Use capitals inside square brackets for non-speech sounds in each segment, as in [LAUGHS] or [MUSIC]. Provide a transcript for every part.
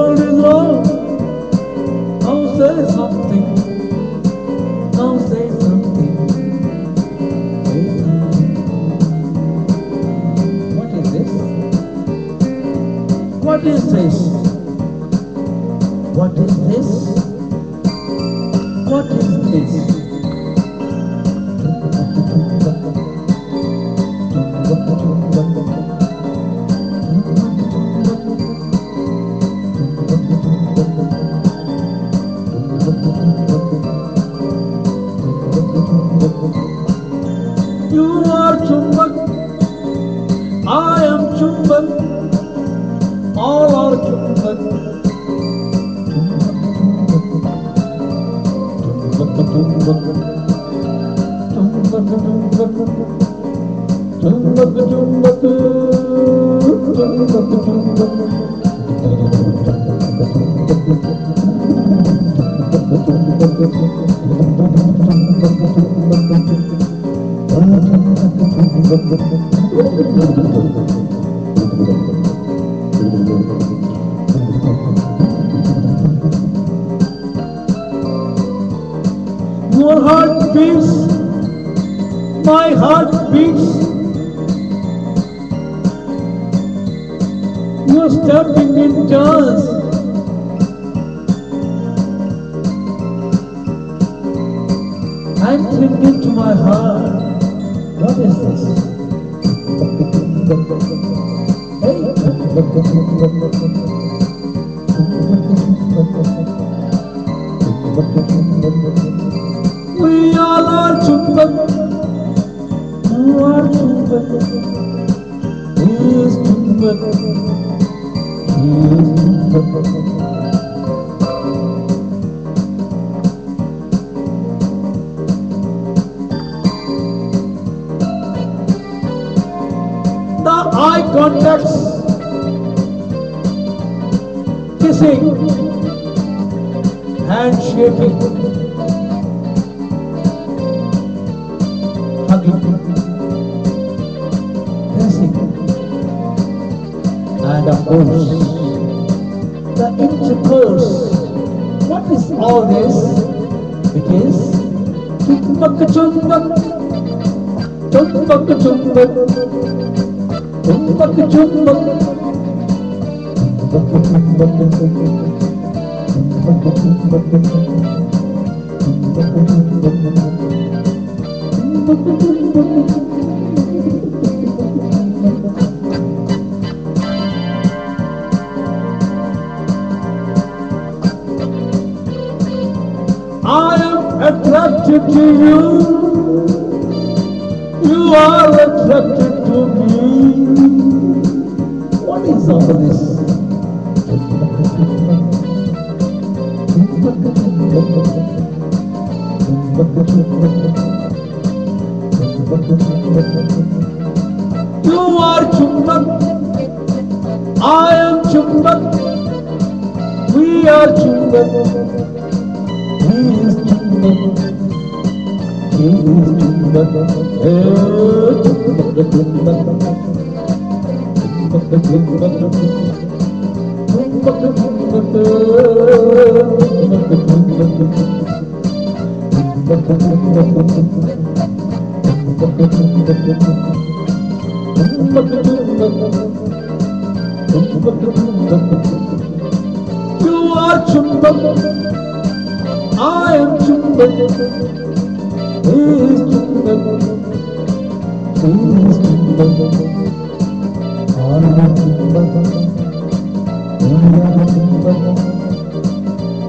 world is wrong. Now say something. Something. Say something. What is this? What is this? What is this? What is this? I am Chumbak, all are Chumbak. My heart beats. You're stepping in dance. Entering to my heart. What is this? We [LAUGHS] all are Chumbak. You are Chumbak. He is Chumbak. He is Chumbak. The eye contacts, kissing, handshaking, and of course, the intercourse. What is all this? It is attracted to you. You are attracted to me. What is all this? You are Chumbak. I am Chumbak. We are Chumbak. You are am Chumbaka. He is Chumbaka. He is Chumbaka. I am Chumbaka. He is Chumbaka.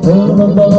He.